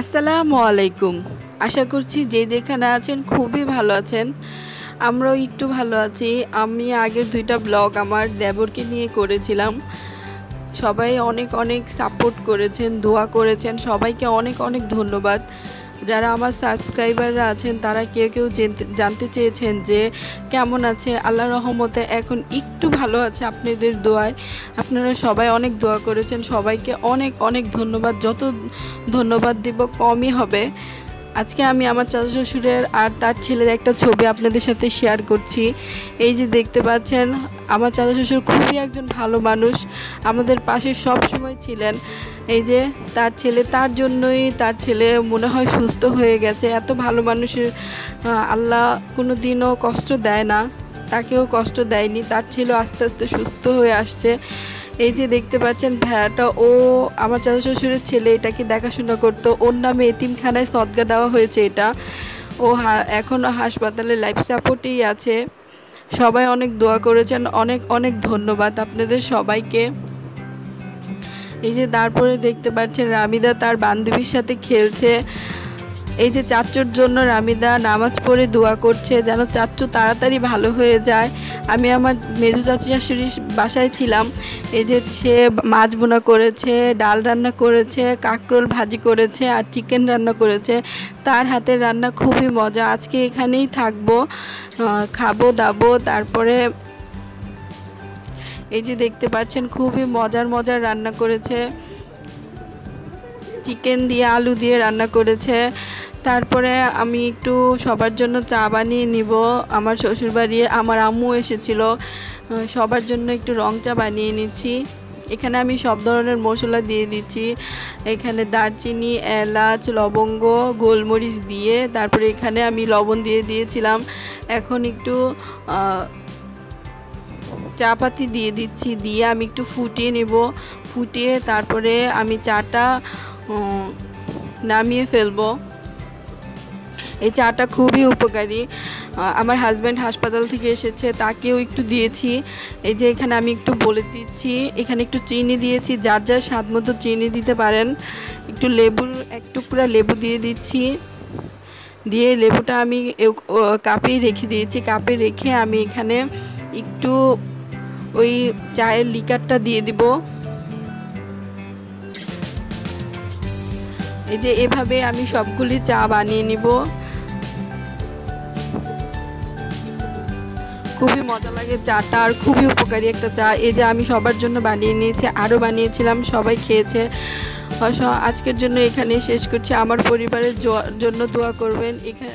আসসালামু আলাইকুম। আশা করছি যে যেখানে আছেন খুবই ভালো আছেন। আমরাও একটু ভালো আছি। আমি আগের দুইটা ব্লগ আমার দেবরকে নিয়ে করেছিলাম। সবাই অনেক অনেক সাপোর্ট করেছেন, দোয়া করেছেন। সবাইকে অনেক অনেক ধন্যবাদ। যারা আমার সাবস্ক্রাইবাররা আছেন, তারা কেউ কেউ জানতে চেয়েছেন যে কেমন আছে? আল্লাহ রহমতে এখন একটু ভালো আছে আপনাদের দোয়ায়। আপনারা সবাই অনেক দোয়া করেছেন। সবাইকে অনেক অনেক ধন্যবাদ। যত ধন্যবাদ দিব, কমই হবে। আজকে আমি আমার চাচা শ্বশুরের আর তার ছেলের একটা ছবি আপনাদের সাথে শেয়ার করছি। এই যে দেখতে পাচ্ছেন, আমার চাচা শ্বশুর খুবই একজন ভালো মানুষ। আমাদের পাশে সব সময় ছিলেন। এই যে তার ছেলে, তার জন্যই তার ছেলে মনে হয় সুস্থ হয়ে গেছে। এত ভালো মানুষের আল্লাহ কোনো দিনও কষ্ট দেয় না। তাকেও কষ্ট দেয়নি। তার ছেলে আস্তে আস্তে সুস্থ হয়ে আসছে। এই যে দেখতে পাচ্ছেন ভেড়াটা ও আমার চাচা শ্বশুরের ছেলে এটাকে দেখাশোনা করতো। ওর নামে এতিমখানায় সদগা দেওয়া হয়েছে এটা। ও এখনও হাসপাতালে লাইফ সাপোর্টেই আছে। সবাই অনেক দোয়া করেছেন। অনেক অনেক ধন্যবাদ আপনাদের সবাইকে। এই যে তারপরে দেখতে পাচ্ছেন রামিদা তার বান্ধবীর সাথে খেলছে। এই যে চাচ্চুর জন্য রামিদা নামাজ পড়ে দোয়া করছে, যেন চাচ্চু তাড়াতাড়ি ভালো হয়ে যায়। আমি আমার মেজু চাচু শাশুড়ির বাসায় ছিলাম। এই যে সে মাছ বোনা করেছে, ডাল রান্না করেছে, কাঁকরোল ভাজি করেছে আর চিকেন রান্না করেছে। তার হাতের রান্না খুবই মজা। আজকে এখানেই থাকব খাব, দাবো, তারপরে এই যে দেখতে পাচ্ছেন, খুবই মজার মজার রান্না করেছে। চিকেন দিয়ে আলু দিয়ে রান্না করেছে। তারপরে আমি একটু সবার জন্য চা বানিয়ে নিব। আমার শ্বশুরবাড়ি আমার আম্মু এসেছিল। সবার জন্য একটু রং চা বানিয়ে নিচ্ছি। এখানে আমি সব ধরনের মশলা দিয়ে দিচ্ছি। এখানে দারচিনি, এলাচ, লবঙ্গ, গোলমরিচ দিয়ে, তারপরে এখানে আমি লবণ দিয়ে দিয়েছিলাম। এখন একটু চা পাতি দিয়ে দিচ্ছি, দিয়ে আমি একটু ফুটিয়ে নেব। ফুটিয়ে তারপরে আমি চাটা নামিয়ে ফেলব। এই চাটা খুবই উপকারী। আমার হাজব্যান্ড হাসপাতাল থেকে এসেছে, তাকেও একটু দিয়েছি। এই যে এখানে আমি একটু বলে দিচ্ছি, এখানে একটু চিনি দিয়েছি, যার যার স্বাদ মতো চিনি দিতে পারেন। একটু লেবুর, এক টুকরা লেবু দিয়ে দিচ্ছি। দিয়ে লেবুটা আমি কাপেই রেখে দিয়েছি। কাপে রেখে আমি এখানে একটু ওই চায়ের লিকারটা দিয়ে দিব। এই যে এভাবে আমি সবগুলি চা বানিয়ে নিব। খুবই মজা লাগে চাটা আর খুবই উপকারী একটা চা। এই যে আমি সবার জন্য বানিয়ে নিয়েছি, আরও বানিয়েছিলাম, সবাই খেয়েছে। আজকের জন্য এখানে শেষ করছি। আমার পরিবারের জন্য দোয়া করবেন। এখানে